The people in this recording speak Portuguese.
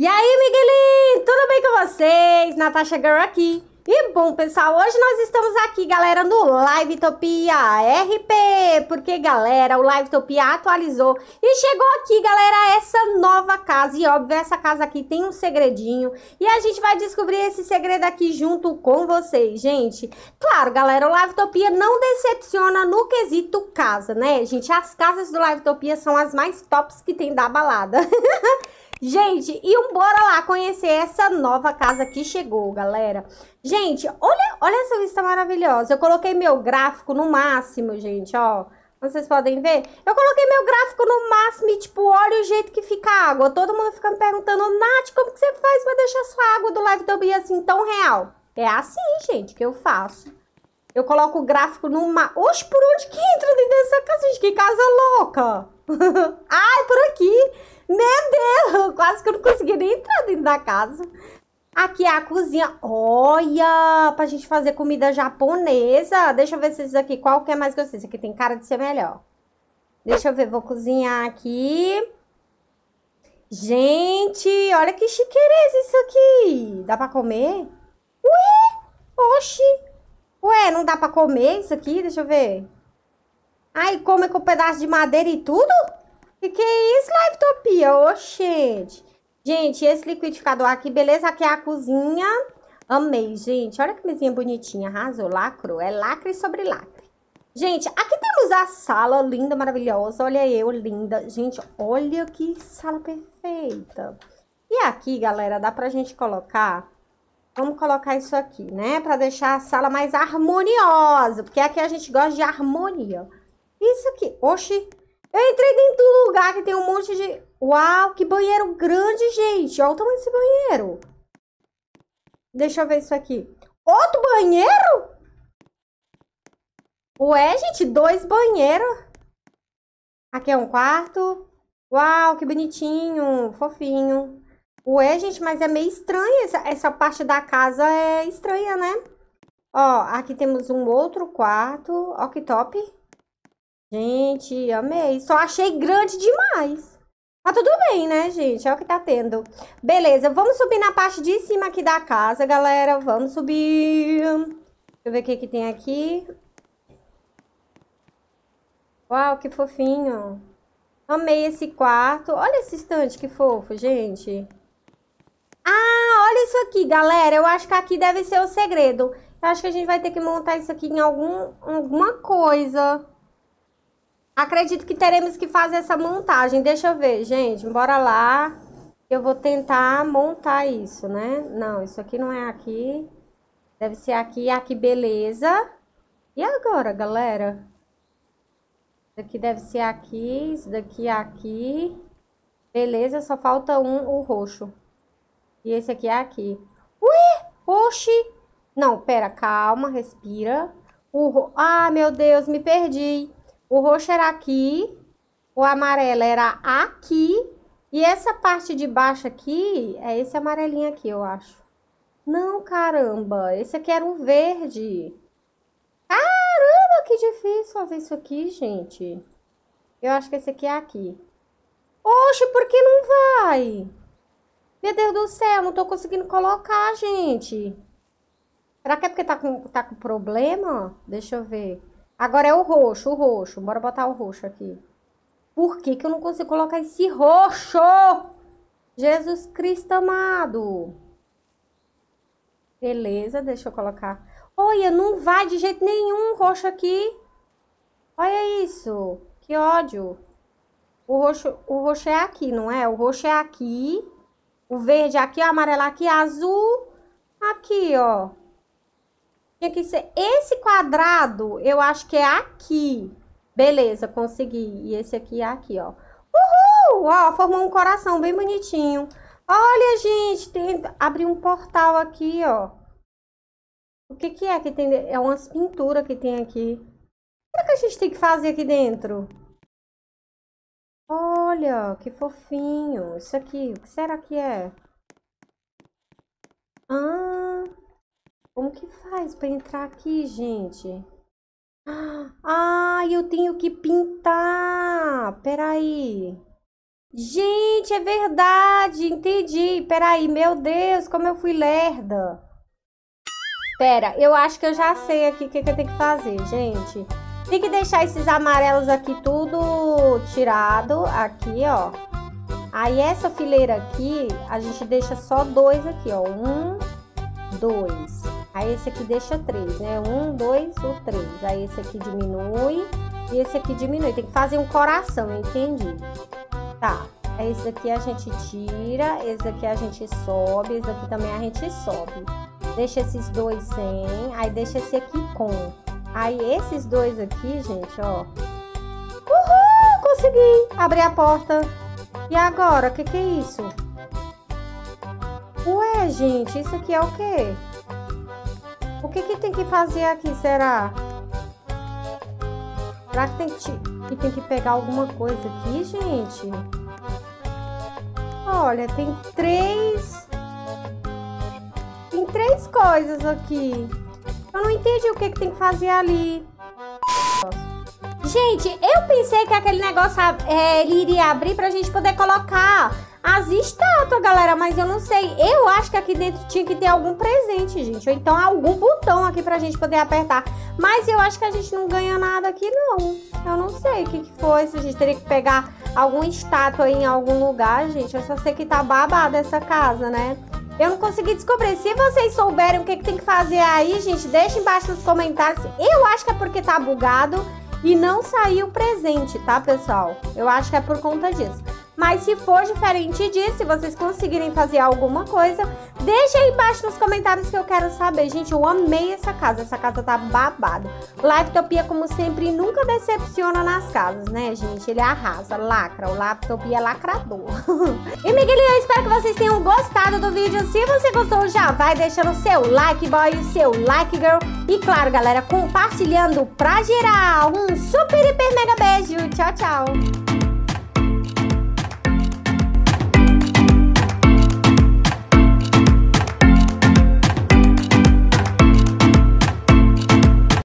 E aí, Miguelinho, tudo bem com vocês? Natasha Girl aqui. E bom, pessoal, hoje nós estamos aqui, galera, no Livetopia RP, porque, galera, o Livetopia atualizou e chegou aqui, galera, essa nova casa. E, óbvio, essa casa aqui tem um segredinho e a gente vai descobrir esse segredo aqui junto com vocês, gente. Claro, galera, o Livetopia não decepciona no quesito casa, né, gente? As casas do Livetopia são as mais tops que tem da balada. Gente, e um bora lá conhecer essa nova casa que chegou, galera. Gente, olha, olha essa vista maravilhosa. Eu coloquei meu gráfico no máximo, gente, ó. Vocês podem ver? Eu coloquei meu gráfico no máximo e, tipo, olha o jeito que fica a água. Todo mundo fica me perguntando, Nath, como que você faz pra deixar sua água do Live Dobby assim tão real? É assim, gente, que eu faço. Eu coloco o gráfico numa... Oxe, por onde que entra dentro dessa casa, gente? Que casa louca! Ai, por aqui! Meu Deus, quase que eu não consegui nem entrar dentro da casa. Aqui é a cozinha. Olha, pra gente fazer comida japonesa. Deixa eu ver se esse aqui, qual que é mais gostoso. Esse aqui tem cara de ser melhor. Deixa eu ver, vou cozinhar aqui. Gente, olha que chiqueireza isso aqui. Dá pra comer? Ué, oxi. Ué, não dá pra comer isso aqui? Deixa eu ver. Ai, come com um pedaço de madeira e tudo? Que que é isso, Livetopia? Ô, gente. Gente, esse liquidificador aqui, beleza? Aqui é a cozinha. Amei, gente. Olha que mesinha bonitinha. Arrasou. Lacro. É lacre sobre lacre. Gente, aqui temos a sala linda, maravilhosa. Olha eu, linda. Gente, olha que sala perfeita. E aqui, galera, dá pra gente colocar... Vamos colocar isso aqui, né? Pra deixar a sala mais harmoniosa. Porque aqui a gente gosta de harmonia. Isso aqui. Oxi, eu entrei dentro do lugar que tem um monte de... Uau, que banheiro grande, gente. Olha o tamanho desse banheiro. Deixa eu ver isso aqui. Outro banheiro? Ué, gente, dois banheiros. Aqui é um quarto. Uau, que bonitinho, fofinho. Ué, gente, mas é meio estranho. Essa, essa parte da casa é estranha, né? Ó, aqui temos um outro quarto. Ó, que top. Gente, amei. Só achei grande demais. Mas tudo bem, né, gente? É o que tá tendo. Beleza, vamos subir na parte de cima aqui da casa, galera. Vamos subir. Deixa eu ver o que, que tem aqui. Uau, que fofinho. Amei esse quarto. Olha esse estante, que fofo, gente. Ah, olha isso aqui, galera. Eu acho que aqui deve ser o segredo. Eu acho que a gente vai ter que montar isso aqui em algum, alguma coisa. Acredito que teremos que fazer essa montagem. Deixa eu ver, gente. Bora lá. Eu vou tentar montar isso, né? Não, isso aqui não é aqui. Deve ser aqui, aqui, beleza. E agora, galera? Isso aqui deve ser aqui, isso daqui é aqui. Beleza, só falta um, o roxo. E esse aqui é aqui. Ui, oxi. Não, pera, calma, respira. O ro... Ah, meu Deus, me perdi. O roxo era aqui, o amarelo era aqui, e essa parte de baixo aqui, é esse amarelinho aqui, eu acho. Não, caramba, esse aqui era o verde. Caramba, que difícil fazer isso aqui, gente. Eu acho que esse aqui é aqui. Oxe, por que não vai? Meu Deus do céu, não tô conseguindo colocar, gente. Será que é porque tá com, tá com problema? Deixa eu ver. Agora é o roxo, o roxo. Bora botar o roxo aqui. Por que, que eu não consigo colocar esse roxo? Jesus Cristo amado. Beleza, deixa eu colocar. Olha, não vai de jeito nenhum roxo aqui. Olha isso. Que ódio. O roxo, o roxo é aqui, não é? O roxo é aqui. O verde aqui, o amarelo aqui, azul aqui, ó. Tinha que ser esse quadrado, eu acho que é aqui. Beleza, consegui. E esse aqui é aqui, ó. Uhul! Ó, formou um coração bem bonitinho. Olha, gente, tem... abriu um portal aqui, ó. O que que é que tem? É umas pinturas que tem aqui. O que, é que a gente tem que fazer aqui dentro? Olha, que fofinho. Isso aqui, o que será que é? Ah, como que faz para entrar aqui, gente? Ah, eu tenho que pintar. Peraí. Gente, é verdade, entendi. Peraí, meu Deus, como eu fui lerda. Pera, eu acho que eu já sei aqui o que, que eu tenho que fazer, gente. Tem que deixar esses amarelos aqui tudo tirado, aqui, ó. Aí essa fileira aqui, a gente deixa só dois aqui, ó. Um, dois. Aí esse aqui deixa três, né? Um, dois ou três. Aí esse aqui diminui e esse aqui diminui. Tem que fazer um coração, entendi. Tá. Esse daqui a gente tira, esse daqui a gente sobe, esse daqui também a gente sobe. Deixa esses dois sem, aí deixa esse aqui com. Aí esses dois aqui, gente, ó. Uhul, consegui abrir a porta. E agora, o que que é isso? Ué, gente, isso aqui é o quê? O que que tem que fazer aqui, será? Será que tem que, tem que pegar alguma coisa aqui, gente? Olha, tem três... Tem três coisas aqui. Eu não entendi o que, que tem que fazer ali. Gente, eu pensei que aquele negócio é, ele iria abrir pra gente poder colocar as estátuas, galera, mas eu não sei. Eu acho que aqui dentro tinha que ter algum presente, gente. Ou então algum botão aqui pra gente poder apertar. Mas eu acho que a gente não ganha nada aqui, não. Eu não sei o que, que foi. Se a gente teria que pegar alguma estátua em algum lugar, gente. Eu só sei que tá babada essa casa, né? Eu não consegui descobrir. Se vocês souberem o que, que tem que fazer aí, gente, deixa embaixo nos comentários. Eu acho que é porque tá bugado e não saiu presente, tá, pessoal? Eu acho que é por conta disso. Mas se for diferente disso, se vocês conseguirem fazer alguma coisa, deixa aí embaixo nos comentários que eu quero saber. Gente, eu amei essa casa. Essa casa tá babado. Laptopia, como sempre, nunca decepciona nas casas, né, gente? Ele arrasa, lacra. O Laptopia é lacrador. e, Miguelinho, eu espero que vocês tenham gostado do vídeo. Se você gostou, já vai deixando o seu like, boy, o seu like, girl. E, claro, galera, compartilhando pra geral. Um super, hiper, mega beijo. Tchau, tchau.